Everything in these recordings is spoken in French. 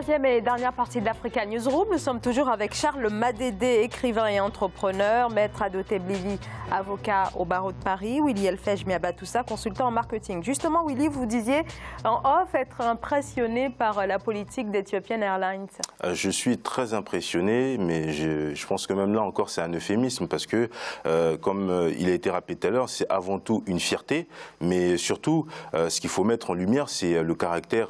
troisième et dernière partie d'Africa Newsroom. Nous sommes toujours avec Charles Madédé, écrivain et entrepreneur, maître Adoté Blili, avocat au barreau de Paris, Willy Elfej Miabatoussa, consultant en marketing. Justement, Willy, vous disiez en off être impressionné par la politique d'Ethiopian Airlines. Euh, je suis très impressionné, mais je, pense que même là encore c'est un euphémisme parce que, euh, comme euh, il a été rappelé tout à l'heure, c'est avant tout une fierté, mais surtout, ce qu'il faut mettre en lumière, c'est le caractère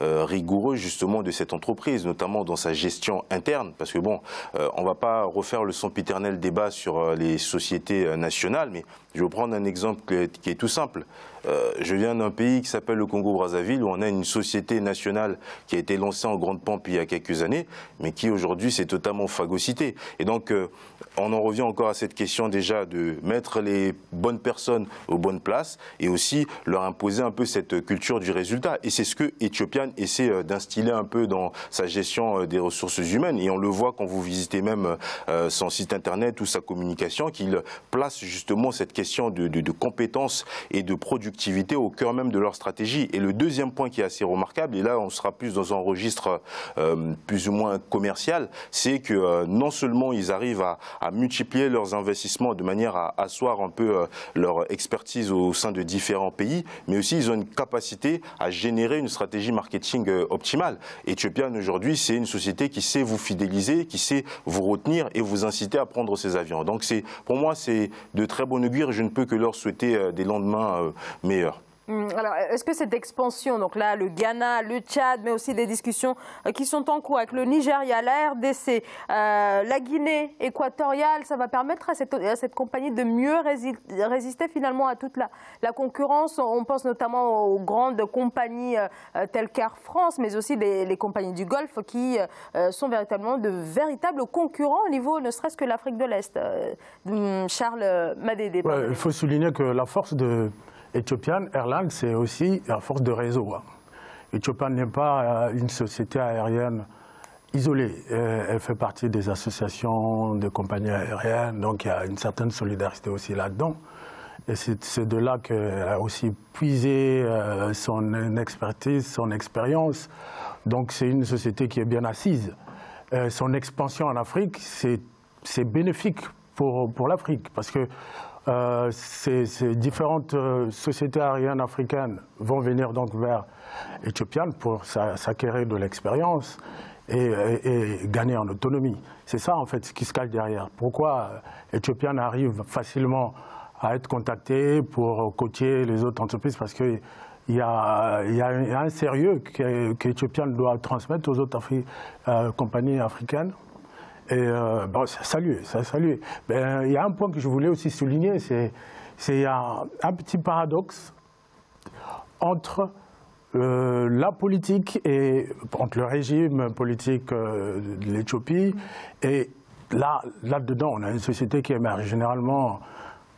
rigoureux justement de cette entreprise, notamment dans sa gestion interne, parce que bon, on ne va pas refaire le sempiternel débat sur les sociétés nationales, mais je vais prendre un exemple qui est tout simple. Euh, je viens d'un pays qui s'appelle le Congo-Brazzaville, où on a une société nationale qui a été lancée en grande pompe il y a quelques années, mais qui aujourd'hui s'est totalement phagocytée. Et donc, euh, on en revient encore à cette question déjà de mettre les bonnes personnes aux bonnes places et aussi leur imposer un peu cette culture du résultat. Et c'est ce que Ethiopian essaie euh, d'instiller un peu dans sa gestion des ressources humaines. Et on le voit quand vous visitez même son site internet ou sa communication, qu'il place justement cette question de, compétences et de production au cœur même de leur stratégie. Et le deuxième point qui est assez remarquable, et là on sera plus dans un registre euh, plus ou moins commercial, c'est que euh, non seulement ils arrivent à, multiplier leurs investissements de manière à asseoir un peu euh, leur expertise au sein de différents pays, mais aussi ils ont une capacité à générer une stratégie marketing optimale. Ethiopian aujourd'hui, c'est une société qui sait vous fidéliser, qui sait vous retenir et vous inciter à prendre ces avions. Donc pour moi, c'est de très bon augure. Je ne peux que leur souhaiter des lendemains meilleur. Hum, alors, est-ce que cette expansion, donc là, le Ghana, le Tchad, mais aussi des discussions euh, qui sont en cours avec le Nigeria, la RDC, euh, la Guinée équatoriale, ça va permettre à cette, compagnie de mieux résister finalement à toute la, concurrence? On pense notamment aux grandes compagnies euh, telles qu'Air France, mais aussi les, compagnies du Golfe qui sont véritablement de véritables concurrents au niveau ne serait-ce que l'Afrique de l'Est. Charles Madédé. il faut souligner que la force de Ethiopian Airlines, c'est aussi à force de réseau. Hein. Ethiopian n'est pas euh, une société aérienne isolée. Euh, elle fait partie des associations de compagnies aériennes, donc il y a une certaine solidarité aussi là-dedans. Et c'est de là qu'elle a aussi puisé euh, son expertise, son expérience. Donc c'est une société qui est bien assise. son expansion en Afrique, c'est bénéfique pour, pour l'Afrique, parce que euh, ces, différentes euh, sociétés aériennes africaines vont venir donc vers Ethiopian pour s'acquérir de l'expérience et, gagner en autonomie. C'est ça en fait ce qui se cache derrière. Pourquoi Ethiopian arrive facilement à être contacté pour coacher les autres entreprises? Parce qu'il y, a, un sérieux qu'Ethiopian doit transmettre aux autres euh, compagnies africaines et euh, bon, ça salue, ça salue. Ben, il y a un point que je voulais aussi souligner, c'est qu'il y a un petit paradoxe entre euh, la politique et entre le régime politique euh, de l'Éthiopie et là, là-dedans, on a une société qui émerge généralement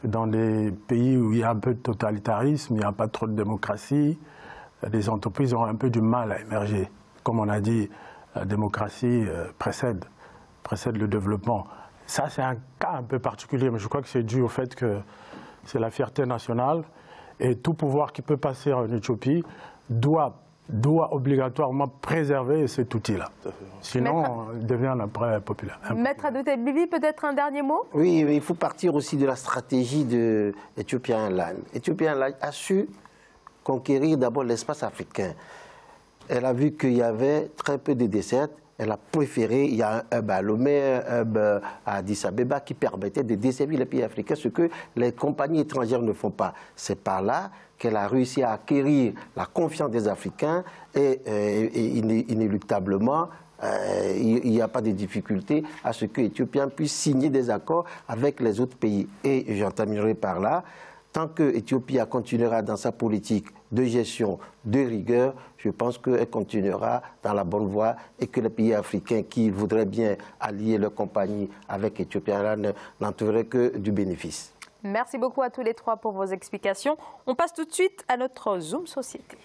dans des pays où il y a un peu de totalitarisme, il n'y a pas trop de démocratie. Les entreprises ont un peu du mal à émerger. Comme on a dit, la démocratie précède précède le développement. Ça, c'est un cas un peu particulier, mais je crois que c'est dû au fait que c'est la fierté nationale et tout pouvoir qui peut passer en Éthiopie doit, doit obligatoirement préserver cet outil-là. Sinon, il devient après populaire. Maître Adoté Bibi, peut-être un dernier mot? Oui, mais il faut partir aussi de la stratégie de Ethiopian Airlines. Ethiopian Airlines a su conquérir d'abord l'espace africain. Elle a vu qu'il y avait très peu de desserts elle a préféré, il y a un hub à Lomé, un hub à Addis Abeba qui permettait de desservir les pays africains, ce que les compagnies étrangères ne font pas. C'est par là qu'elle a réussi à acquérir la confiance des Africains et, euh, inéluctablement, euh, il n'y a pas de difficulté à ce que Ethiopian puisse signer des accords avec les autres pays. Et j'en terminerai par là tant que l'Éthiopie continuera dans sa politique de gestion de rigueur, je pense qu'elle continuera dans la bonne voie et que les pays africains qui voudraient bien allier leur compagnie avec l'Éthiopie n'en trouveraient que du bénéfice. Merci beaucoup à tous les trois pour vos explications. On passe tout de suite à notre Zoom Société.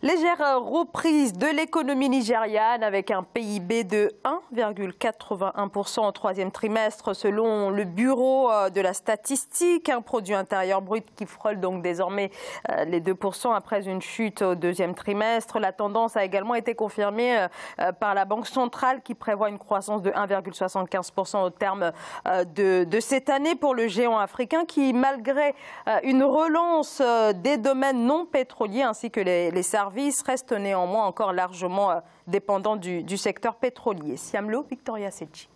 Légère reprise de l'économie nigériane avec un PIB de 1,81% au troisième trimestre selon le Bureau euh, de la statistique, un produit intérieur brut qui frôle donc désormais euh, les 2% après une chute au deuxième trimestre. La tendance a également été confirmée euh, par la Banque centrale qui prévoit une croissance de 1,75% au terme de, cette année pour le géant africain qui, malgré une relance des domaines non pétroliers ainsi que les, les services, service reste néanmoins encore largement euh, dépendant du, secteur pétrolier. Siamlo, Victoria Sechi.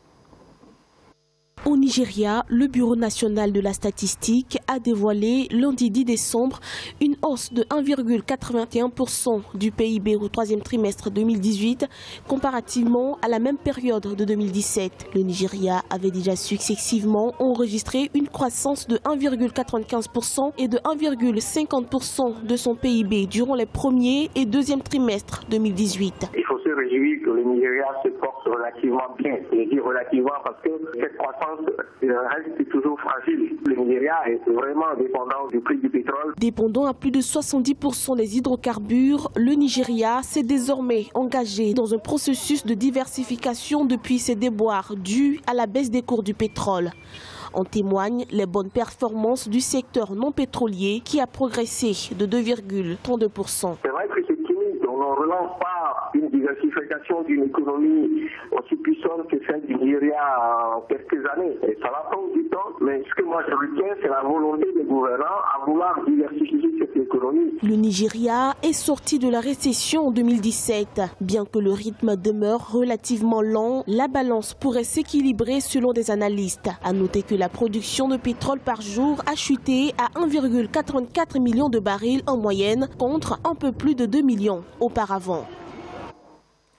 Au Nigeria, le Bureau national de la statistique a dévoilé lundi 10 décembre une hausse de 1,81% du PIB au troisième trimestre 2018 comparativement à la même période de 2017. Le Nigeria avait déjà successivement enregistré une croissance de 1,95% et de 1,50% de son PIB durant les premiers et deuxième trimestres 2018. Il faut se relativement bien. Je dis relativement parce que cette croissance reste toujours fragile. Le Nigeria est vraiment dépendant du prix du pétrole. Dépendant à plus de 70% des hydrocarbures, le Nigeria s'est désormais engagé dans un processus de diversification depuis ses déboires dus à la baisse des cours du pétrole. En témoignent les bonnes performances du secteur non pétrolier qui a progressé de 2,32%. C'est vrai que c'est timide, on ne relance pas une diversification d'une économie aussi puissante que celle du Nigeria en quelques années. Ça va prendre du temps, mais ce que moi je retiens, c'est la volonté des gouvernants à vouloir diversifier cette économie. Le Nigeria est sorti de la récession en 2017. Bien que le rythme demeure relativement lent, la balance pourrait s'équilibrer selon des analystes. À noter que la production de pétrole par jour a chuté à 1,84 million de barils en moyenne contre un peu plus de 2 millions auparavant.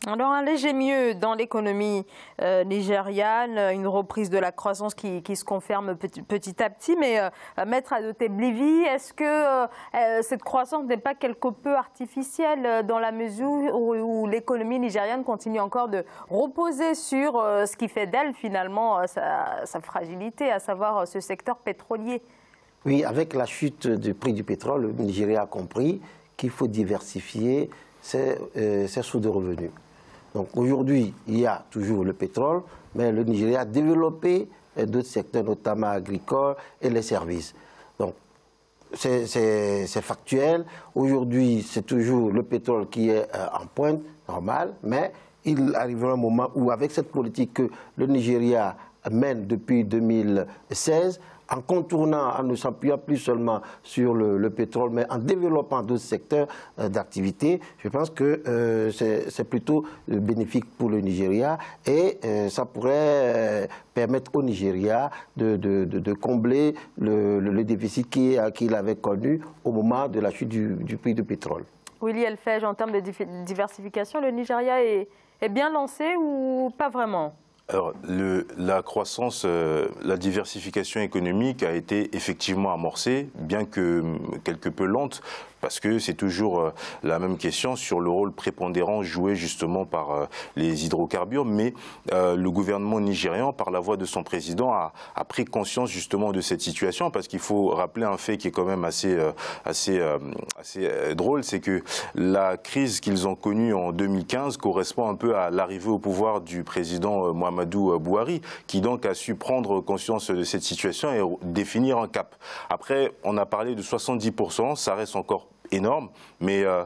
Alors un léger mieux dans l'économie euh, nigériane, une reprise de la croissance qui, se confirme petit, à petit, mais euh, Maître Adote Blivi, est-ce que euh, cette croissance n'est pas quelque peu artificielle dans la mesure où, l'économie nigériane continue encore de reposer sur ce qui fait d'elle finalement sa, sa, fragilité, à savoir ce secteur pétrolier? Oui, avec la chute du prix du pétrole, le Nigeria a compris qu'il faut diversifier ses, ses sources de revenus. Donc aujourd'hui, il y a toujours le pétrole, mais le Nigeria a développé d'autres secteurs, notamment agricoles et les services. Donc c'est factuel. Aujourd'hui, c'est toujours le pétrole qui est euh, en pointe, normal, mais il arrivera un moment où, avec cette politique que le Nigeria mène depuis 2016, en contournant, en ne s'appuyant plus seulement sur le, pétrole, mais en développant d'autres secteurs euh, d'activité, je pense que euh, c'est plutôt bénéfique pour le Nigeria et euh, ça pourrait permettre au Nigeria de, combler le, déficit qu'il avait connu au moment de la chute du, prix du pétrole. Willy Elfège, en termes de diversification, le Nigeria est bien lancé ou pas vraiment? Alors, le, la croissance, euh, la diversification économique a été effectivement amorcée, bien que quelque peu lente, parce que c'est toujours euh, la même question sur le rôle prépondérant joué justement par euh, les hydrocarbures. Mais le gouvernement nigérian, par la voix de son président, a, pris conscience justement de cette situation, parce qu'il faut rappeler un fait qui est quand même assez, assez, assez drôle, c'est que la crise qu'ils ont connue en 2015 correspond un peu à l'arrivée au pouvoir du président Mohamed Amadou Bouhari, qui donc a su prendre conscience de cette situation et définir un cap. Après, on a parlé de 70%, ça reste encore énorme, mais euh,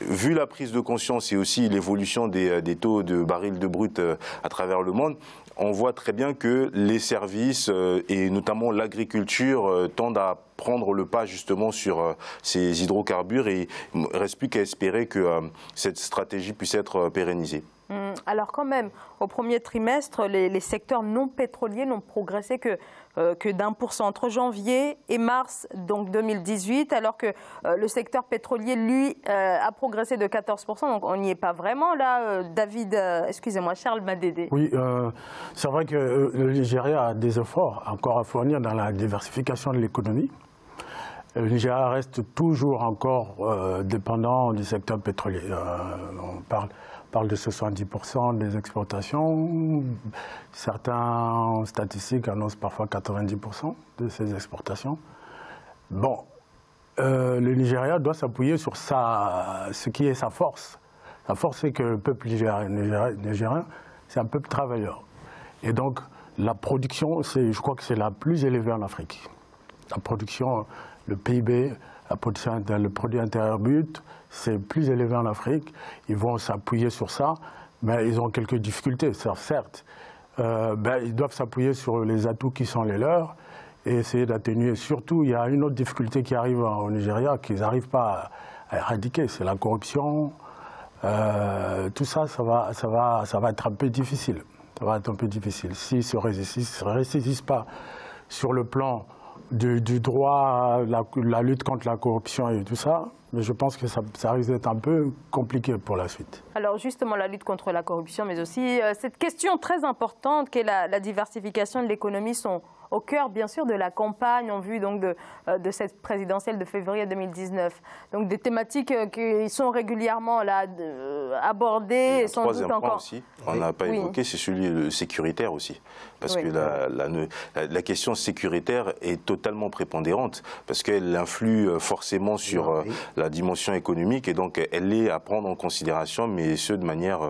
vu la prise de conscience et aussi l'évolution des, euh, taux de barils de brut euh, à travers le monde, on voit très bien que les services et notamment l'agriculture tendent à prendre le pas justement sur ces hydrocarbures et il ne reste plus qu'à espérer que cette stratégie puisse être pérennisée. Hum, alors quand même, au premier trimestre, les, secteurs non pétroliers n'ont progressé que, euh, que d'un pour cent entre janvier et mars donc 2018, alors que euh, le secteur pétrolier, lui, euh, a progressé de 14%. Donc on n'y est pas vraiment là. David, excusez-moi, Charles Madédé. Oui, c'est vrai que le Nigeria a des efforts encore à fournir dans la diversification de l'économie. Le Nigeria reste toujours encore dépendant du secteur pétrolier. on parle parle de 70% des exportations. Certains statistiques annoncent parfois 90% de ces exportations. Bon, euh, le Nigeria doit s'appuyer sur sa, ce qui est sa force. La force, c'est que le peuple nigérien, c'est un peuple travailleur. Et donc, la production, je crois que c'est la plus élevée en Afrique. La production, le PIB, le produit intérieur brut, c'est plus élevé en Afrique. Ils vont s'appuyer sur ça, mais ils ont quelques difficultés, certes. Euh, ben, ils doivent s'appuyer sur les atouts qui sont les leurs et essayer d'atténuer. Surtout, il y a une autre difficulté qui arrive au Nigeria qu'ils n'arrivent pas à éradiquer, c'est la corruption, euh, tout ça, ça va, être un peu difficile. Ça va être un peu difficile. S'ils ne se résistent pas sur le plan du, droit, la, lutte contre la corruption et tout ça, mais je pense que ça, risque d'être un peu compliqué pour la suite. Alors justement, la lutte contre la corruption, mais aussi euh, cette question très importante qu'est la, la diversification de l'économie sont au cœur, bien sûr, de la campagne en vue donc, de, euh, de cette présidentielle de février 2019. Donc des thématiques euh, qui sont régulièrement là, abordées. Et sans doute encore... point aussi, on n'a pas évoqué, c'est celui sécuritaire aussi. Parce que la, la, la, question sécuritaire est totalement prépondérante, parce qu'elle influe euh, forcément sur la dimension économique, et donc elle est à prendre en considération, mais ce de manière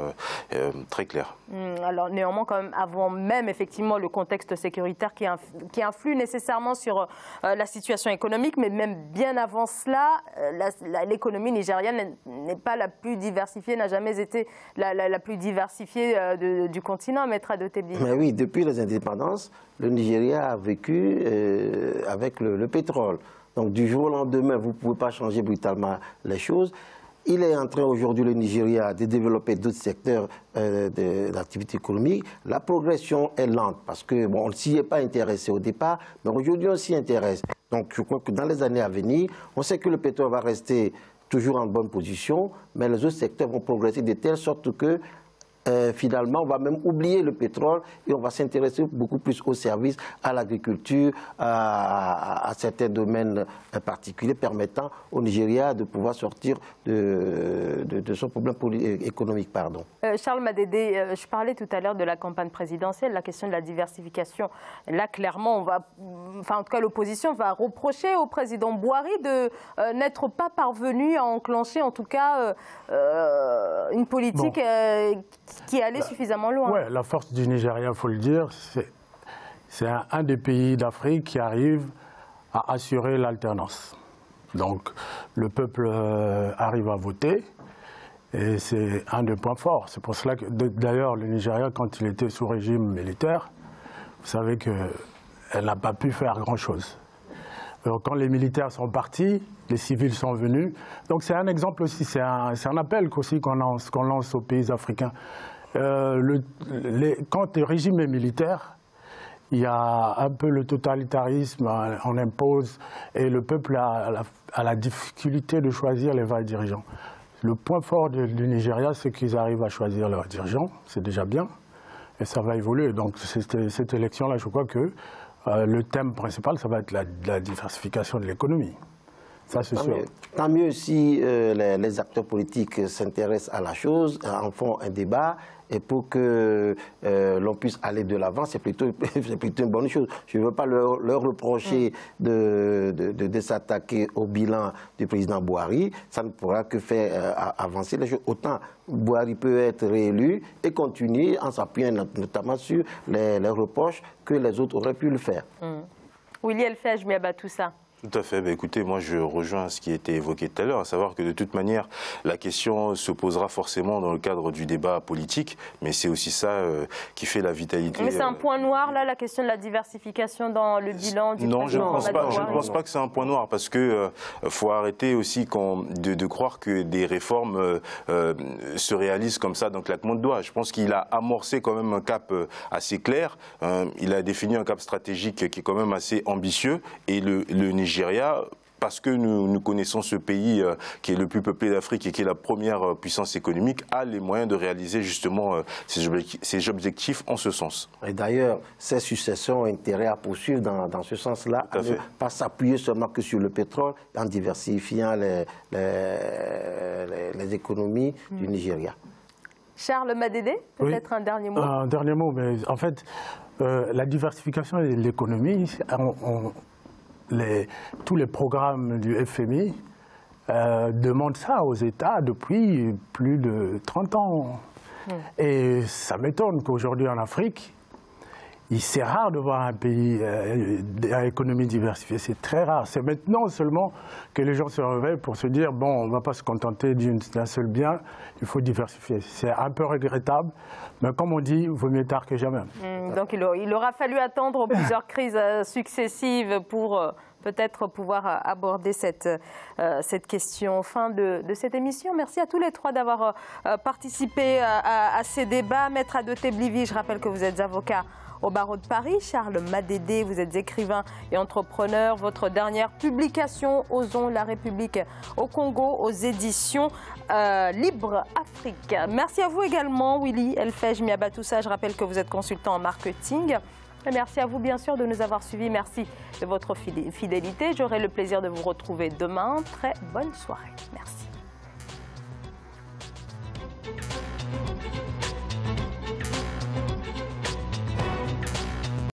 très claire. Hum, alors néanmoins, quand même, avant même effectivement le contexte sécuritaire qui, qui influe nécessairement sur euh, la situation économique, mais même bien avant cela, euh, l'économie nigérienne n'est pas la plus diversifiée, n'a jamais été la, plus diversifiée euh, du continent, Maître Adotebli. Mais oui, depuis les indépendances, le Nigeria a vécu avec le, le pétrole. Donc du jour au lendemain, vous ne pouvez pas changer brutalement les choses. Il est en train aujourd'hui, le Nigeria, de développer d'autres secteurs euh, d'activité économique. La progression est lente parce que bon, on ne s'y est pas intéressé au départ, mais aujourd'hui on s'y intéresse. Donc je crois que dans les années à venir, on sait que le pétrole va rester toujours en bonne position, mais les autres secteurs vont progresser de telle sorte que euh, finalement, on va même oublier le pétrole et on va s'intéresser beaucoup plus aux services, à l'agriculture, à, certains domaines euh, particuliers permettant au Nigeria de pouvoir sortir de, son problème économique. Pardon. Euh, Charles Madédé, je parlais tout à l'heure de la campagne présidentielle, la question de la diversification. Là, clairement, on va, enfin, en tout cas, l'opposition va reprocher au président Boari de n'être pas parvenu à enclencher, en tout cas, une politique qui allait suffisamment loin. Oui, la force du Nigeria, il faut le dire, c'est un, des pays d'Afrique qui arrive à assurer l'alternance. Donc le peuple euh, arrive à voter et c'est un des points forts. C'est pour cela que d'ailleurs le Nigeria, quand il était sous régime militaire, vous savez qu'elle n'a pas pu faire grand-chose. Quand les militaires sont partis, les civils sont venus. Donc c'est un exemple aussi, c'est un, un, appel aussi qu'on lance, aux pays africains. Euh, quand le régime est militaire, il y a un peu le totalitarisme, on impose, et le peuple a, la difficulté de choisir les vrais dirigeants. Le point fort du, Nigeria, c'est qu'ils arrivent à choisir leurs dirigeants, c'est déjà bien, et ça va évoluer. Donc cette élection-là, je crois que euh, le thème principal, ça va être la diversification de l'économie. Ça, c'est sûr. Tant mieux si euh, les, acteurs politiques s'intéressent à la chose, en font un débat, et pour que euh, l'on puisse aller de l'avant, c'est plutôt, plutôt, une bonne chose. Je ne veux pas leur, reprocher mm. de, de, s'attaquer au bilan du président Bouhari. Ça ne pourra que faire euh, avancer les choses. Autant Bouhari peut être réélu et continuer en s'appuyant notamment sur les, reproches que les autres auraient pu le faire. Mm. William Fej, tout ça. Tout à fait. Ben, écoutez, moi je rejoins ce qui a été évoqué tout à l'heure, à savoir que de toute manière, la question se posera forcément dans le cadre du débat politique, mais c'est aussi ça euh, qui fait la vitalité. Mais c'est un euh, point noir, là, la question de la diversification dans le bilan du Non, je ne pense, pas, je ne pense pas que c'est un point noir, parce qu'il euh, faut arrêter aussi de, de, croire que des réformes se réalisent comme ça d'un claquement de doigts. Je pense qu'il a amorcé quand même un cap assez clair, il a défini un cap stratégique qui est quand même assez ambitieux, et le, le Nigeria parce que nous, connaissons ce pays euh, qui est le plus peuplé d'Afrique et qui est la première euh, puissance économique, a les moyens de réaliser justement euh, ces, objectifs, en ce sens. Et d'ailleurs, ces successions ont intérêt à poursuivre dans, ce sens-là, à, ne pas s'appuyer seulement que sur le pétrole, en diversifiant les, les, économies du hmm. Nigeria. Charles Madédé, peut-être un dernier mot Un dernier mot, mais en fait, la diversification de l'économie, les, tous les programmes du FMI euh, demandent ça aux États depuis plus de 30 ans. Hmm. Et ça m'étonne qu'aujourd'hui en Afrique, c'est rare de voir un pays euh, à économie diversifiée, c'est très rare. C'est maintenant seulement que les gens se réveillent pour se dire bon, on ne va pas se contenter d'un seul bien, il faut diversifier. C'est un peu regrettable, mais comme on dit, il vaut mieux tard que jamais. Mmh, donc il, aura fallu attendre plusieurs crises euh, successives pour euh, peut-être pouvoir aborder cette, cette question. Fin de, cette émission. Merci à tous les trois d'avoir participé à, ces débats. Maître Adoté Blivi, je rappelle que vous êtes avocat au barreau de Paris. Charles Madédé, vous êtes écrivain et entrepreneur. Votre dernière publication, Osons la République au Congo, aux éditions euh, Libre Afrique. Merci à vous également, Willy Elfej Miabatoussa. Je rappelle que vous êtes consultant en marketing. Merci à vous, bien sûr, de nous avoir suivis. Merci de votre fidélité. J'aurai le plaisir de vous retrouver demain. Très bonne soirée. Merci.